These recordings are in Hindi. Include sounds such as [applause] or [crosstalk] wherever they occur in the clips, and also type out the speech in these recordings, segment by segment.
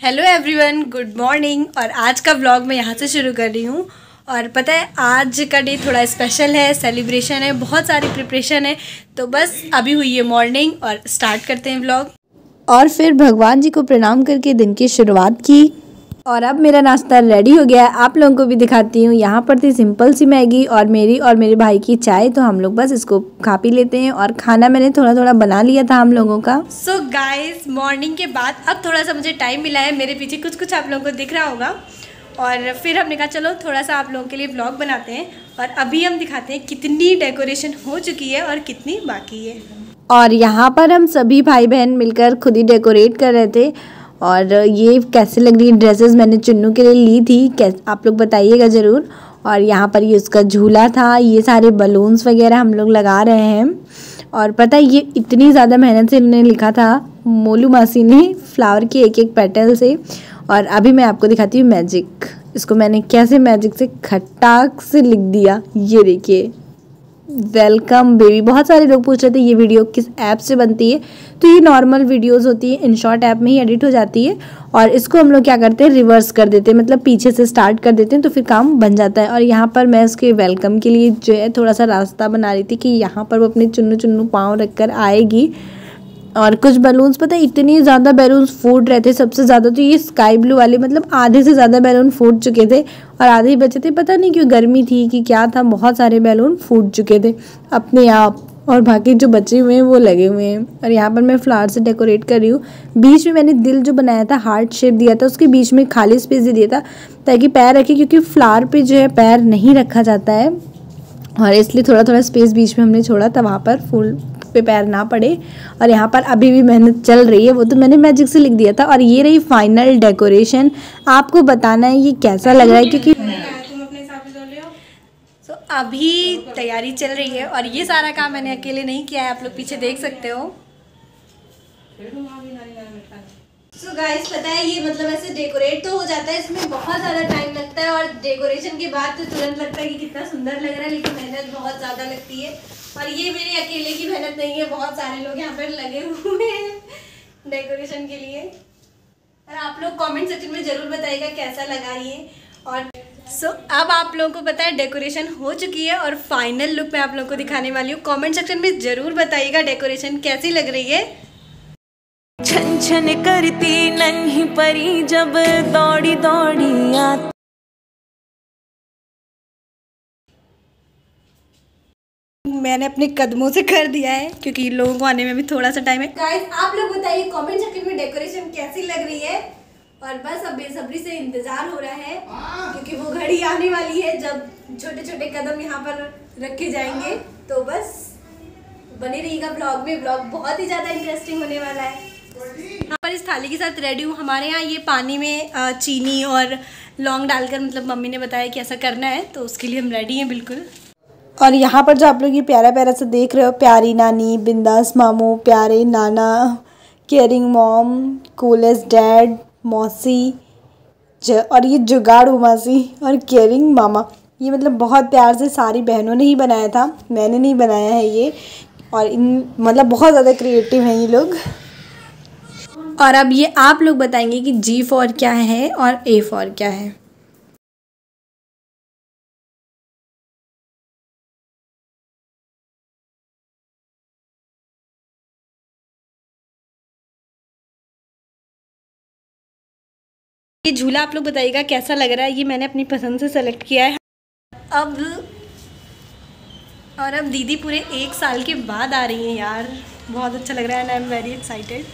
हेलो एवरीवन गुड मॉर्निंग और आज का व्लॉग मैं यहाँ से शुरू कर रही हूँ। और पता है, आज का डे थोड़ा स्पेशल है सेलिब्रेशन है, बहुत सारी प्रिपरेशन है। तो बस अभी हुई है मॉर्निंग और स्टार्ट करते हैं व्लॉग और फिर भगवान जी को प्रणाम करके दिन की शुरुआत की। और अब मेरा नाश्ता रेडी हो गया है। आप लोगों को भी दिखाती हूँ। यहाँ पर थी सिंपल सी मैगी और मेरी और मेरे भाई की चाय। तो हम लोग बस इसको खा पी लेते हैं और खाना मैंने थोड़ा थोड़ा बना लिया था हम लोगों का। सो गाइस मॉर्निंग के बाद अब थोड़ा सा मुझे टाइम मिला है। मेरे पीछे कुछ कुछ आप लोगों को दिख रहा होगा। और फिर हमने कहा चलो थोड़ा सा आप लोगों के लिए ब्लॉग बनाते हैं। और अभी हम दिखाते हैं कितनी डेकोरेशन हो चुकी है और कितनी बाकी है। और यहाँ पर हम सभी भाई बहन मिलकर खुद ही डेकोरेट कर रहे थे। और ये कैसे लग रही है ड्रेसेस मैंने चुन्नू के लिए ली थी। कैसे आप लोग बताइएगा ज़रूर। और यहाँ पर ये उसका झूला था। ये सारे बलून्स वगैरह हम लोग लगा रहे हैं। और पता है, ये इतनी ज़्यादा मेहनत से इन्होंने लिखा था। मोलू मासी ने फ्लावर के एक एक पेटल से। और अभी मैं आपको दिखाती हूँ मैजिक इसको मैंने कैसे मैजिक से खट्टाक से लिख दिया। ये देखिए। वेलकम बेबी बहुत सारे लोग पूछ रहे थे, ये वीडियो किस ऐप से बनती है? तो ये नॉर्मल वीडियोस होती है, इन शॉर्ट ऐप में ही एडिट हो जाती है और इसको हम लोग क्या करते हैं रिवर्स कर देते हैं मतलब पीछे से स्टार्ट कर देते हैं तो फिर काम बन जाता है। और यहाँ पर मैं उसके वेलकम के लिए जो है, थोड़ा सा रास्ता बना रही थी कि यहाँ पर वो अपने चुनु चुन्नू पाँव रख कर आएगी। और कुछ बलून्स पता है, इतनी ज़्यादा बैलून्स फूट रहे थे, सबसे ज़्यादा तो ये स्काई ब्लू वाले मतलब आधे से ज़्यादा बैलून फूट चुके थे और आधे ही बचे थे। पता नहीं क्यों गर्मी थी कि क्या था, बहुत सारे बैलून फूट चुके थे अपने आप और बाकी जो बचे हुए हैं, वो लगे हुए हैं। और यहाँ पर मैं फ्लावर से डेकोरेट कर रही हूँ। बीच में मैंने दिल जो बनाया था हार्ट शेप दिया था, उसके बीच में खाली स्पेस दे दिया था, ताकि पैर रखे, क्योंकि फ्लावर पे जो है पैर नहीं रखा जाता है। और इसलिए थोड़ा थोड़ा स्पेस बीच में हमने छोड़ा था, वहाँ पर फूल पे पैर ना पड़े और यहाँ पर अभी भी मेहनत चल रही है वो तो मैंने मैजिक से लिख दिया था और ये रही फाइनल डेकोरेशन आपको बताना है ये कैसा लग रहा है क्योंकि तो अभी तैयारी चल रही है और ये सारा काम मैंने अकेले नहीं किया है आप लोग पीछे देख सकते हो। सो so गाइस पता है ये मतलब ऐसे डेकोरेट तो हो जाता है इसमें बहुत ज़्यादा टाइम लगता है और डेकोरेशन के बाद तो तुरंत लगता है कि कितना सुंदर लग रहा है लेकिन मेहनत बहुत ज़्यादा लगती है। और ये मेरी अकेले की मेहनत नहीं है बहुत सारे लोग यहाँ पर लगे हुए हैं डेकोरेशन के लिए। और आप लोग कमेंट सेक्शन में ज़रूर बताइएगा कैसा लगा ये। और सो so, अब आप लोगों को पता है डेकोरेशन हो चुकी है और फाइनल लुक मैं आप लोगों को दिखाने वाली हूँ। कमेंट सेक्शन में ज़रूर बताइएगा डेकोरेशन कैसी लग रही है। छन छन करती नन्ही परी जब दौड़ी दौड़ी आती। मैंने अपने कदमों से कर दिया है, क्योंकि लोगों को आने में भी थोड़ा सा टाइम है। गाइस आप लोग बताइए कमेंट सेक्शन में डेकोरेशन कैसी लग रही है? और बस अब बेसब्री से इंतज़ार हो रहा है, क्योंकि वो घड़ी आने वाली है जब छोटे छोटे कदम यहाँ पर रखे जाएँगे। तो बस, बने रहिएगा ब्लॉग में। ब्लॉग बहुत ही ज़्यादा इंटरेस्टिंग होने वाला है। यहाँ पर इस थाली के साथ रेडी हूँ। हमारे यहाँ ये पानी में चीनी और लौंग डालकर मतलब मम्मी ने बताया कि ऐसा करना है तो उसके लिए हम रेडी हैं, बिल्कुल। और यहाँ पर जो आप लोग ये प्यारा प्यारा सा देख रहे हो, प्यारी नानी, बिंदास मामू, प्यारे नाना केयरिंग मॉम कूलेस डैड मौसी, ज, और ये जुगाड़ू मासी और केयरिंग मामा। ये मतलब बहुत प्यार से सारी बहनों ने ही बनाया था, मैंने नहीं बनाया है ये, और इन मतलब बहुत ज़्यादा क्रिएटिव हैं ये लोग। और अब ये आप लोग बताएँगे कि जी फॉर क्या है और ए फॉर क्या है। ये झूला आप लोग बताइएगा कैसा लग रहा है? ये मैंने अपनी पसंद से सेलेक्ट किया है। अब और अब दीदी पूरे एक साल के बाद आ रही हैं यार। बहुत अच्छा लग रहा है and I am very excited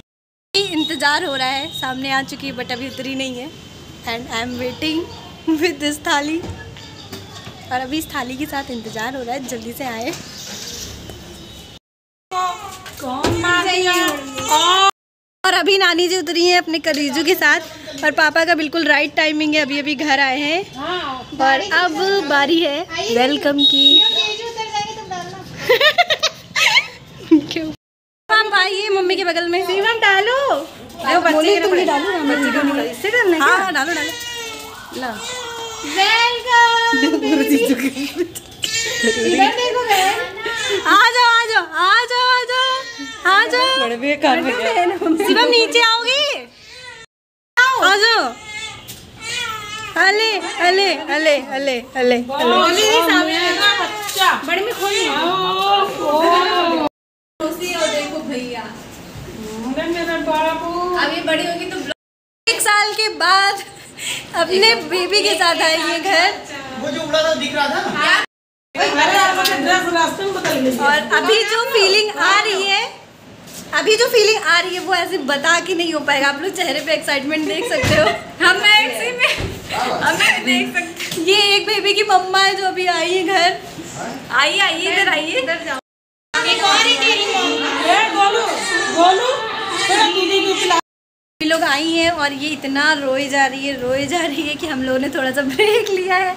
इंतज़ार हो रहा है सामने आ चुकी है बट अभी उतरी नहीं है। And I am waiting with this thali. और अभी इस थाली के साथ इंतज़ार हो रहा है जल्दी से आए। और अभी नानी जी उतरी हैं अपने करीजू के साथ और पापा का बिल्कुल राइट टाइमिंग है अभी अभी घर आए हैं। और अब बारी है वेलकम की। क्यों हम आइए मम्मी के बगल में। शिवम डालो। इससे डालना है डालो डालो। ला। वेलकम [laughs] आ जाओ। शिवम नीचे आओगे? आ अले अले अले अले बड़े में खोली। देखो भैया। अब ये बड़ी होगी तो एक साल के बाद अपने बेबी के साथ आई ये घर। वो जो उड़ा था दिख रहा था? ना और अभी जो फीलिंग आ रही है अभी जो फीलिंग आ रही है वो ऐसे बता के नहीं हो पाएगा। आप लोग चेहरे पे एक्साइटमेंट देख सकते हो। हम हमें देख सकते ये एक बेबी की मम्मा है जो अभी आई है घर। आइए आइए इधर आइए इधर जाओ लोग आई हैं और ये इतना रोए जा रही है रोए जा रही है कि हम लोगों ने थोड़ा सा ब्रेक लिया है।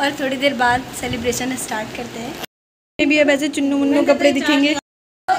और थोड़ी देर बाद सेलिब्रेशन स्टार्ट करते हैं। भी अब ऐसे चुन्नू मुन्नू कपड़े दिखेंगे।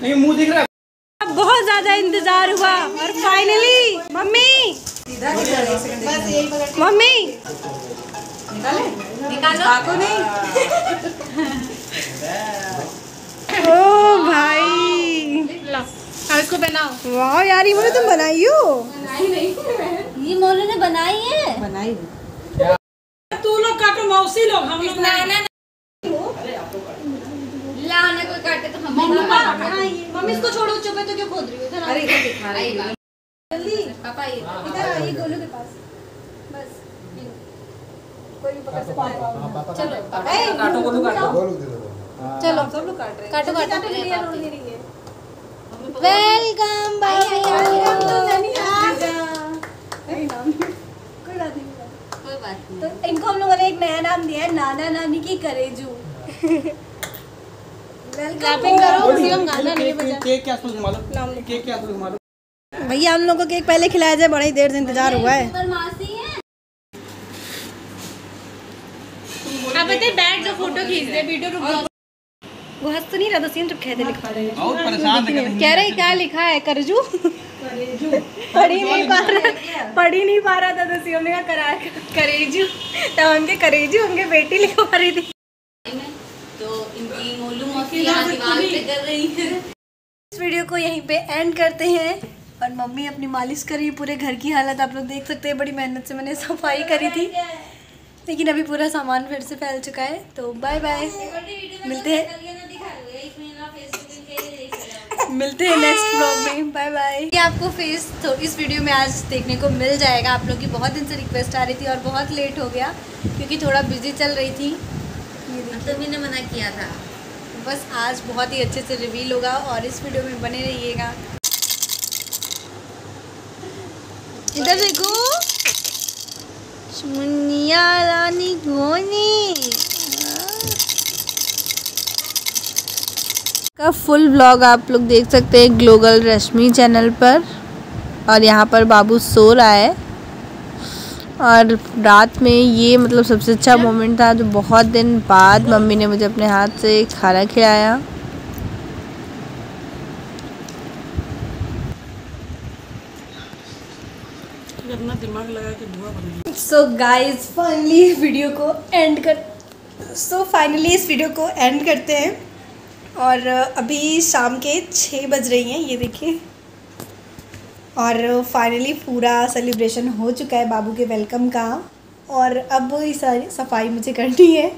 मुँह दिख रहा है बहुत ज़्यादा इंतज़ार हुआ और फाइनली मम्मी मम्मी निकालो नहीं ओ भाई अब इसको बनाओ वाह यार ये मैंने तुम बनाई हो ये मोनू ने बनाई है तू लोग काटो मौसी लोग हम लोग लाने कोई काटे तो हम मम्मी इसको छोड़ो चुप है तो क्यों खोद रही हो? इधर। अरे जल्दी। पापा ये इधर आइए गोलू के पास। बस कोई भी पकड़ सकता है चलो ए, काटो गोलू काटो। चलो सब लोग काट रहे हैं। काटो, काटो। काटो लिया रोड दे रही है वेलकम कोई बात नहीं। कोई बात नहीं। तो इनको हम लोगों ने एक नया नाम दिया है नाना नानी की करेजू। क्लैपिंग करो हम गाना नहीं बजा। केक क्या सुन मालूम? केक क्या सुन मालूम? भैया हम लोग को केक पहले खिलाया जाए बड़ा ही देर से इंतज़ार हुआ है। है। बैठ जो फ़ोटो खींच दे वीडियो रुक वो हंस तो नहीं रहा था सीन जब कहते लिखा रहे बहुत परेशान कह रहे क्या लिखा है करजू? पढ़ी नहीं पा रहा पढ़ ही नहीं पा रहा था तो सीएम ने कहा करा करेजू। तब हमके करेजू हमके बेटी लिखवा रही थी। तो यहाँ दीवार पे कर रही है। इस वीडियो को यहीं पे एंड करते हैं। और मम्मी अपनी मालिश कर रही है पूरे घर की हालत आप लोग देख सकते हैं। बड़ी मेहनत से मैंने सफ़ाई करी थी। लेकिन अभी पूरा सामान फिर से फैल चुका है तो बाय बाय मिलते हैं। [laughs] मिलते हैं नेक्स्ट ब्लॉग में। बाय बाय ये आपको फेस तो इस वीडियो में आज देखने को मिल जाएगा। आप लोग की बहुत दिन से रिक्वेस्ट आ रही थी और बहुत लेट हो गया क्योंकि थोड़ा बिज़ी चल रही थी। ये देखिए। तुम्ही ने मना किया था। बस आज बहुत ही अच्छे से रिवील होगा और इस वीडियो में बने रहिएगा। इधर देखो। मुनिया रानी गोनी का फुल ब्लॉग आप लोग देख सकते हैं ग्लोबल रश्मि चैनल पर। और यहाँ पर बाबू सो रहा है। और रात में ये मतलब सबसे अच्छा मोमेंट था जो बहुत दिन बाद मम्मी ने मुझे अपने हाथ से खाना खिलाया। अपना दिमाग लगा के धुआँ बन सो गाइज़ फाइनली वीडियो को एंड कर सो so, फाइनली इस वीडियो को एंड करते हैं। और अभी शाम के छः बज रही हैं ये देखिए। और फाइनली पूरा सेलिब्रेशन हो चुका है बाबू के वेलकम का। और अब ये सारी सफ़ाई मुझे करनी है,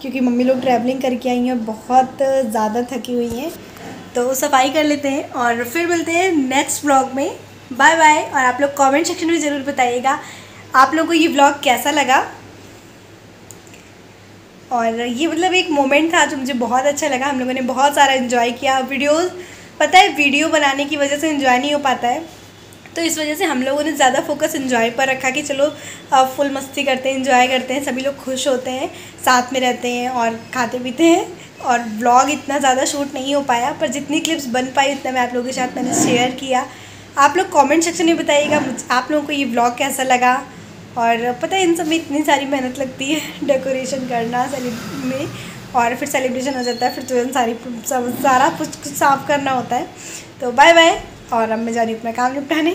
क्योंकि मम्मी लोग ट्रैवलिंग करके आई हैं बहुत ज़्यादा थकी हुई हैं। तो सफ़ाई कर लेते हैं और फिर मिलते हैं नेक्स्ट ब्लॉग में। बाय बाय और आप लोग कमेंट सेक्शन में ज़रूर बताइएगा, आप लोगों को ये ब्लॉग कैसा लगा? और ये मतलब एक मोमेंट था जो मुझे बहुत अच्छा लगा। हम लोगों ने बहुत सारा इन्जॉय किया। वीडियोस पता है वीडियो बनाने की वजह से इन्जॉय नहीं हो पाता है। तो इस वजह से हम लोगों ने ज़्यादा फोकस इन्जॉय पर रखा कि चलो फुल मस्ती करते हैं इन्जॉय करते हैं, सभी लोग खुश होते हैं, साथ में रहते हैं और खाते पीते हैं और ब्लॉग इतना ज़्यादा शूट नहीं हो पाया, पर जितनी क्लिप्स बन पाई उतना मैं आप लोगों के साथ मैंने शेयर किया। आप लोग कमेंट सेक्शन में बताइएगा आप लोगों को ये ब्लॉग कैसा लगा? और पता है इन सब में इतनी सारी मेहनत लगती है [laughs] डेकोरेशन करना में और फिर सेलिब्रेशन हो जाता है, फिर तुरंत सारी सारा कुछ साफ़ करना होता है। तो बाय बाय और अब मैं जा रही हूँ अपना काम निपटाने